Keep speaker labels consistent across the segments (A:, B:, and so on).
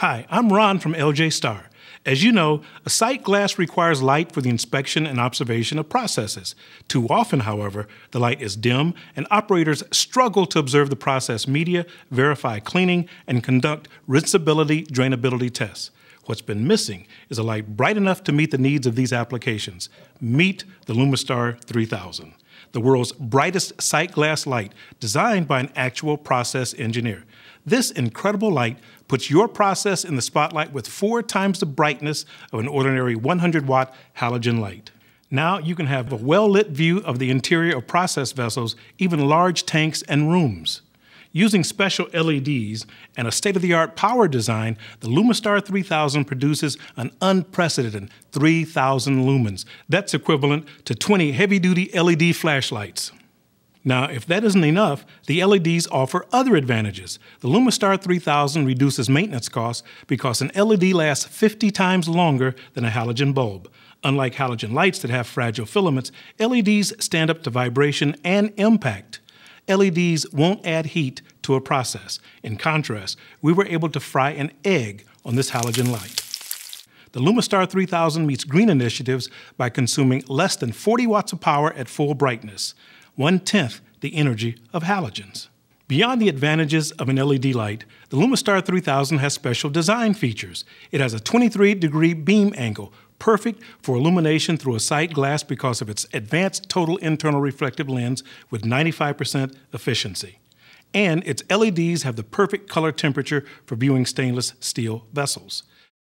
A: Hi, I'm Ron from LJ Star. As you know, a sight glass requires light for the inspection and observation of processes. Too often, however, the light is dim and operators struggle to observe the process media, verify cleaning, and conduct rinsability, drainability tests. What's been missing is a light bright enough to meet the needs of these applications. Meet the Lumistar 3000, the world's brightest sight glass light designed by an actual process engineer. This incredible light puts your process in the spotlight with four times the brightness of an ordinary 100 watt halogen light. Now you can have a well lit view of the interior of process vessels, even large tanks and rooms. Using special LEDs and a state of the art power design, the Lumistar 3000 produces an unprecedented 3,000 lumens. That's equivalent to 20 heavy duty LED flashlights. Now, if that isn't enough, the LEDs offer other advantages. The Lumistar 3000 reduces maintenance costs because an LED lasts 50 times longer than a halogen bulb. Unlike halogen lights that have fragile filaments, LEDs stand up to vibration and impact. LEDs won't add heat to a process. In contrast, we were able to fry an egg on this halogen light. The Lumistar 3000 meets green initiatives by consuming less than 40 watts of power at full brightness one tenth the energy of halogens. Beyond the advantages of an LED light, the Lumistar 3000 has special design features. It has a 23 degree beam angle, perfect for illumination through a sight glass because of its advanced total internal reflective lens with 95% efficiency. And its LEDs have the perfect color temperature for viewing stainless steel vessels.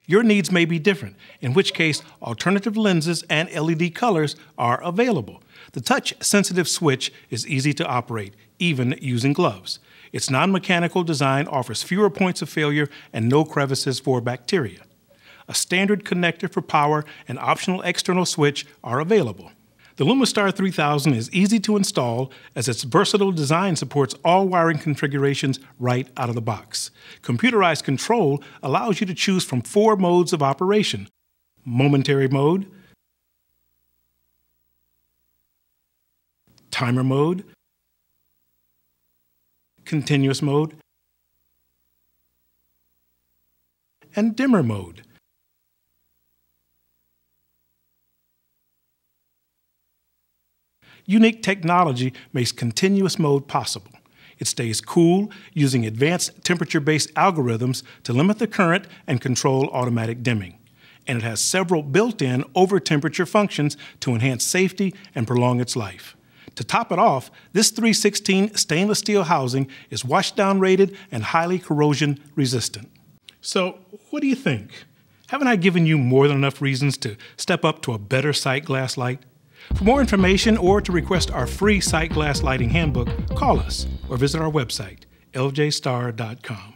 A: Your needs may be different, in which case alternative lenses and LED colors are available. The touch sensitive switch is easy to operate, even using gloves. Its non mechanical design offers fewer points of failure and no crevices for bacteria. A standard connector for power and optional external switch are available. The Lumistar 3000 is easy to install as its versatile design supports all wiring configurations right out of the box. Computerized control allows you to choose from four modes of operation momentary mode, timer mode, continuous mode, and dimmer mode. unique technology makes continuous mode possible. It stays cool using advanced temperature based algorithms to limit the current and control automatic dimming. And it has several built in over temperature functions to enhance safety and prolong its life. To top it off, this 316 stainless steel housing is washdown rated and highly corrosion resistant. So, what do you think? Haven't I given you more than enough reasons to step up to a better sight glass light? For more information or to request our free sight glass lighting handbook, call us or visit our website, ljstar.com.